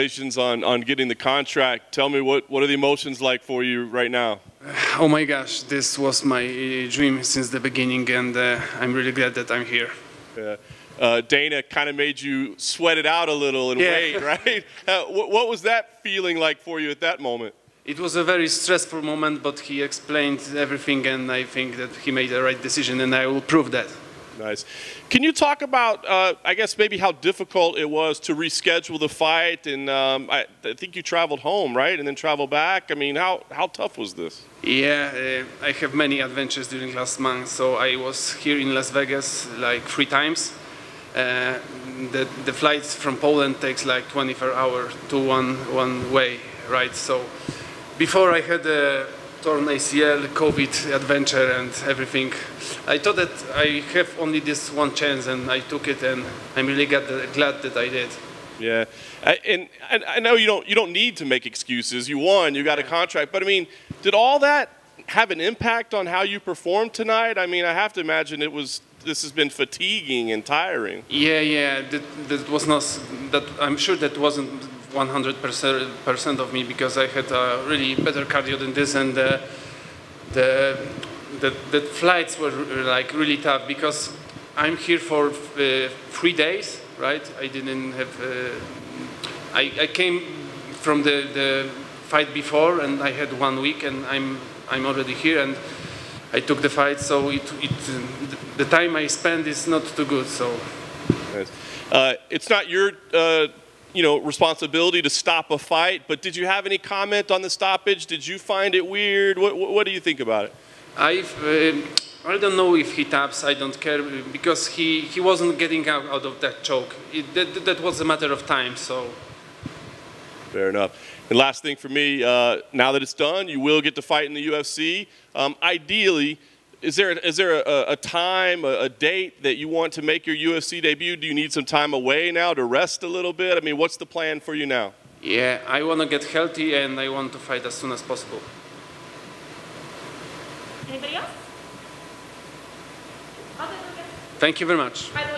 On, on getting the contract. Tell me what, what are the emotions like for you right now? Oh my gosh, this was my uh, dream since the beginning, and uh, I'm really glad that I'm here. Yeah. Uh, Dana kind of made you sweat it out a little and Yeah. wait, right? Uh, what, what was that feeling like for you at that moment? It was a very stressful moment, but he explained everything, and I think that he made the right decision, and I will prove that. Nice. Can you talk about, uh, I guess, maybe how difficult it was to reschedule the fight? And um, I, I think you traveled home, right? And then travel back. I mean, how, how tough was this? Yeah, uh, I have many adventures during last month. So I was here in Las Vegas like three times. Uh, the, the flight from Poland takes like 24 hours to one, one way, right? So before I had a torn ACL, COVID adventure and everything, I thought that I have only this one chance and I took it and I'm really glad that, I did. Yeah, I- and, and I know you don't you don't need to make excuses. You won, you got a contract, but I mean, did all that have an impact on how you performed tonight? I mean, I have to imagine it was. This has been fatiguing and tiring. Yeah, yeah, that, that was not, that I'm sure that wasn't 100% of me because I had a really better cardio than this and uh, the, the, the flights were like really tough because I'm here for uh, three days, right? I didn't have, uh, I, I came from the, the fight before and I had one week and I'm, I'm already here and I took the fight, so it, it, the time I spend is not too good. So Uh, it's not your, uh, you know, responsibility to stop a fight. But did you have any comment on the stoppage? Did you find it weird? What, what, do you think about it? I uh, I don't know if he taps. I don't care because he, he wasn't getting out, out of that choke. It, that, that was a matter of time. So Fair enough. And last thing for me, uh, now that it's done, you will get to fight in the UFC. Um, ideally, is there, is there a, a time, a, a date that you want to make your UFC debut? Do you need some time away now to rest a little bit? I mean, what's the plan for you now? yeah, I want to get healthy and I want to fight as soon as possible. Anybody else? Thank you very much. By the